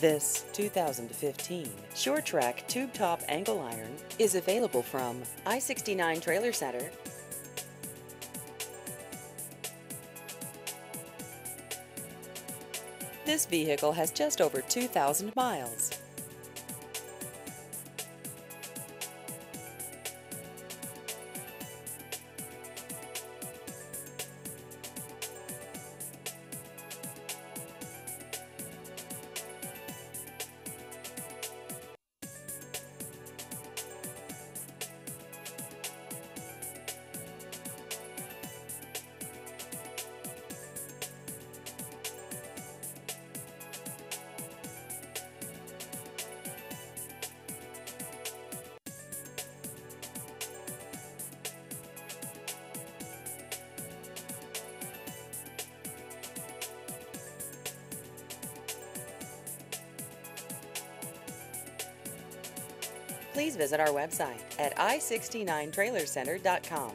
This 2015 Sure-Trac Tube Top Angle Iron is available from I-69 Trailer Center. This vehicle has just over 2,000 miles. Please visit our website at i69trailercenter.com.